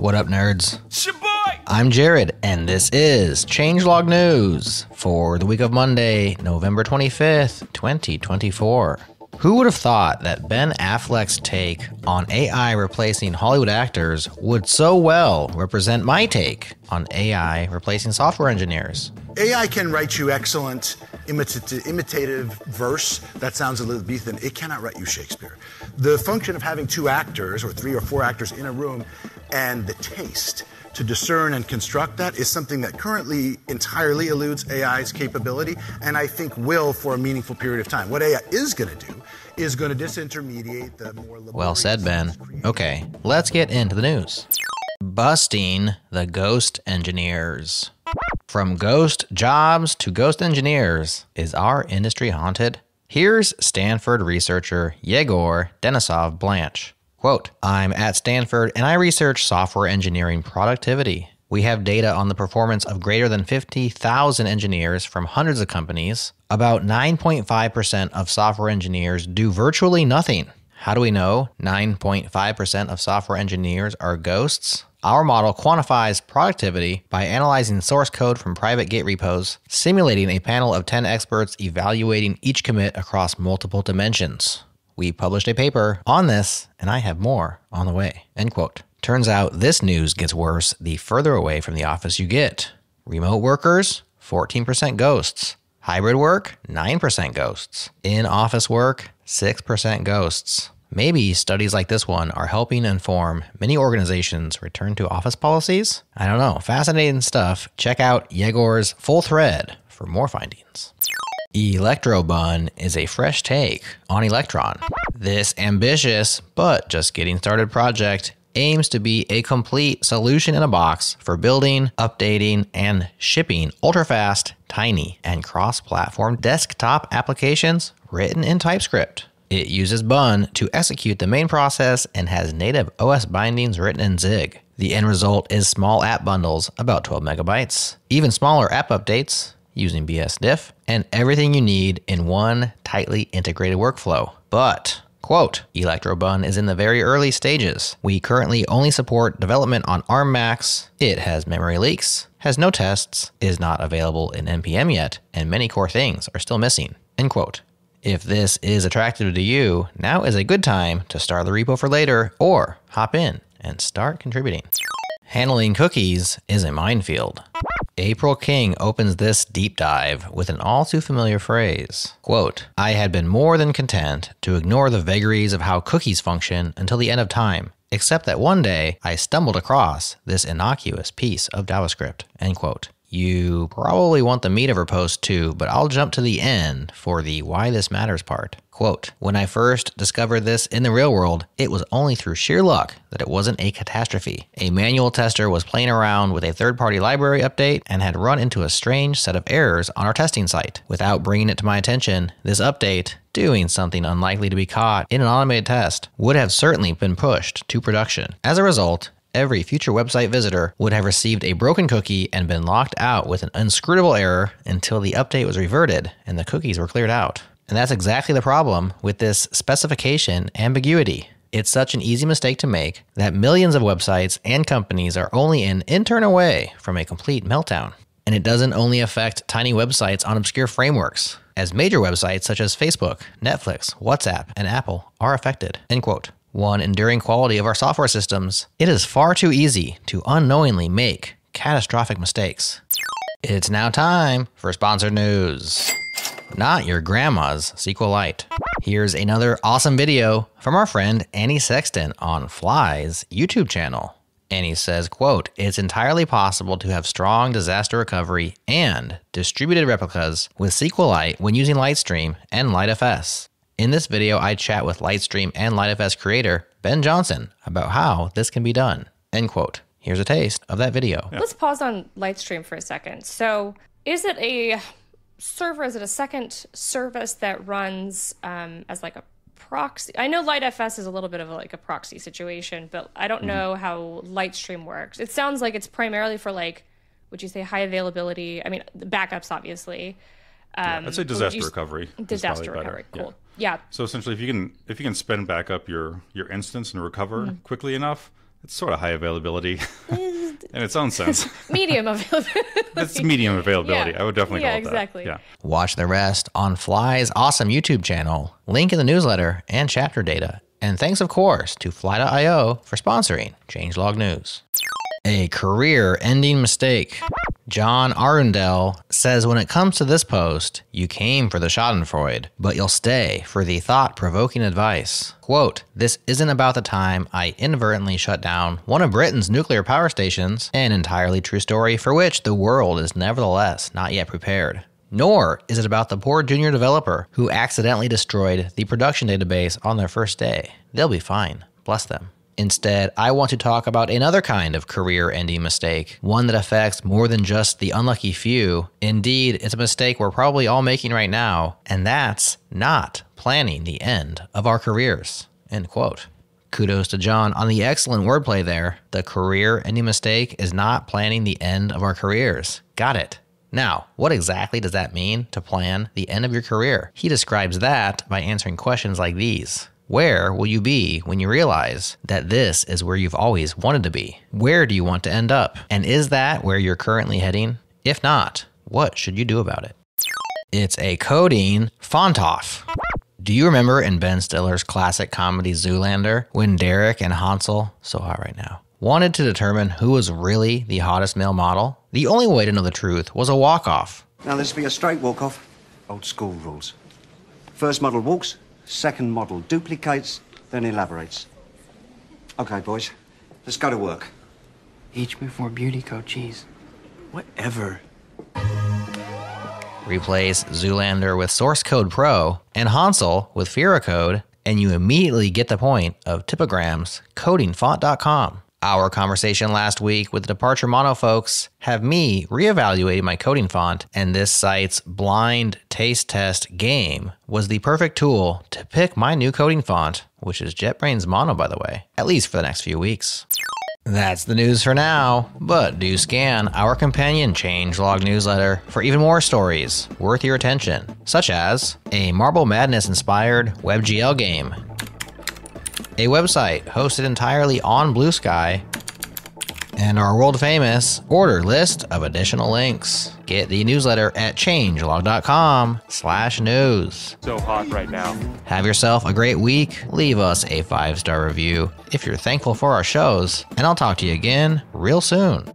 What up, nerds? I'm Jerod, and this is Changelog News for the week of Monday, November 25th, 2024. Who would have thought that Ben Affleck's take on AI replacing Hollywood actors would so well represent my take on AI replacing software engineers? AI can write you excellent imitative, imitative verse. That sounds a little Elizabethan. It cannot write you Shakespeare. The function of having two actors or three or four actors in a room and the taste to discern and construct that is something that currently entirely eludes AI's capability and I think will for a meaningful period of time. What AI is going to do is going to disintermediate the more Well said, Ben. Okay, let's get into the news. Busting the ghost engineers. From ghost jobs to ghost engineers, is our industry haunted? Here's Stanford researcher Yegor Denisov Blanch. Quote, I'm at Stanford and I research software engineering productivity. We have data on the performance of greater than 50,000 engineers from hundreds of companies. About 9.5% of software engineers do virtually nothing. How do we know 9.5% of software engineers are ghosts? Our model quantifies productivity by analyzing source code from private Git repos, simulating a panel of 10 experts evaluating each commit across multiple dimensions. We published a paper on this, and I have more on the way. End quote. Turns out this news gets worse the further away from the office you get. Remote workers, 14% ghosts. Hybrid work, 9% ghosts. In office work, 6% ghosts. Maybe studies like this one are helping inform many organizations return to office policies? I don't know. Fascinating stuff. Check out Yegor's full thread for more findings. Electrobun is a fresh take on Electron. This ambitious but just getting started project aims to be a complete solution in a box for building, updating, and shipping ultra fast, tiny, and cross platform desktop applications written in TypeScript. It uses Bun to execute the main process and has native OS bindings written in Zig. The end result is small app bundles, about 12 megabytes, even smaller app updates using BSDiff, and everything you need in one tightly integrated workflow. But Quote, Electrobun is in the very early stages. We currently only support development on ARM Macs. It has memory leaks, has no tests, is not available in NPM yet, and many core things are still missing. End quote. If this is attractive to you, now is a good time to start the repo for later or hop in and start contributing. Handling cookies is a minefield. April King opens this deep dive with an all too familiar phrase. Quote, I had been more than content to ignore the vagaries of how cookies function until the end of time, except that one day I stumbled across this innocuous piece of JavaScript. End quote. You probably want the meat of her post too, but I'll jump to the end for the why this matters part. Quote, when I first discovered this in the real world, it was only through sheer luck that it wasn't a catastrophe. A manual tester was playing around with a third party library update and had run into a strange set of errors on our testing site. Without bringing it to my attention, this update, doing something unlikely to be caught in an automated test, would have certainly been pushed to production. As a result, every future website visitor would have received a broken cookie and been locked out with an unscrutable error until the update was reverted and the cookies were cleared out. And that's exactly the problem with this specification ambiguity. It's such an easy mistake to make that millions of websites and companies are only an intern away from a complete meltdown. And it doesn't only affect tiny websites on obscure frameworks, as major websites such as Facebook, Netflix, WhatsApp, and Apple are affected. End quote one enduring quality of our software systems, it is far too easy to unknowingly make catastrophic mistakes. It's now time for sponsored news. Not your grandma's SQLite. Here's another awesome video from our friend Annie Sexton on Fly's YouTube channel. Annie says, quote, It's entirely possible to have strong disaster recovery and distributed replicas with SQLite when using Litestream and LiteFS. In this video, I chat with Litestream and LiteFS creator Ben Johnson about how this can be done. End quote. Here's a taste of that video. Let's pause on Litestream for a second. So, is it a server? Is it a second service that runs um, as like a proxy? I know LiteFS is a little bit of a, like a proxy situation, but I don't mm-hmm. know how Litestream works. It sounds like it's primarily for like, would you say high availability? I mean, backups, obviously. Um, yeah, I'd say disaster recovery. Disaster recovery, cool. Yeah. yeah. So essentially, if you can if you can spin back up your your instance and recover mm quickly enough, It's sort of high availability in its own sense. medium availability. it's medium availability. Yeah. I would definitely Yeah, call it exactly. that. Watch the rest on Fly's awesome YouTube channel, link in the newsletter, and chapter data. And thanks, of course, to Fly.io for sponsoring Changelog News. A career ending mistake. John Arundel says when it comes to this post, you came for the Schadenfreude, but you'll stay for the thought provoking advice. Quote, This isn't about the time I inadvertently shut down one of Britain's nuclear power stations, an entirely true story for which the world is nevertheless not yet prepared. Nor is it about the poor junior developer who accidentally destroyed the production database on their first day. They'll be fine. Bless them. Instead, I want to talk about another kind of career ending mistake, one that affects more than just the unlucky few. Indeed, it's a mistake we're probably all making right now, and that's not planning the end of our careers. End quote. Kudos to John on the excellent wordplay there. The career ending mistake is not planning the end of our careers. Got it. Now, what exactly does that mean to plan the end of your career? He describes that by answering questions like these. Where will you be when you realize that this is where you've always wanted to be? Where do you want to end up? And is that where you're currently heading? If not, what should you do about it? It's a coding font off. Do you remember in Ben Stiller's classic comedy Zoolander when Derek and Hansel, so hot right now, wanted to determine who was really the hottest male model? The only way to know the truth was a walk off. Now, this will be a straight walk off. Old school rules. First model walks, second model duplicates, then elaborates. Okay, boys, let's go to work. H before beauty code cheese. Whatever. Replace Zoolander with Source Code Pro and Hansel with Fira Code, and you immediately get the point of Typogram's codingfont.com. Our conversation last week with the Departure Mono folks have me reevaluating my coding font, and this site's blind taste test game was the perfect tool to pick my new coding font, which is JetBrains Mono, by the way, at least for the next few weeks. That's the news for now, but do scan our companion changelog newsletter for even more stories worth your attention, such as a Marble Madness inspired WebGL game, a website hosted entirely on Bluesky, and our world famous order list of additional links. Get the newsletter at changelog.com slash news. So hot right now. Have yourself a great week. Leave us a five star review if you're thankful for our shows, and I'll talk to you again real soon.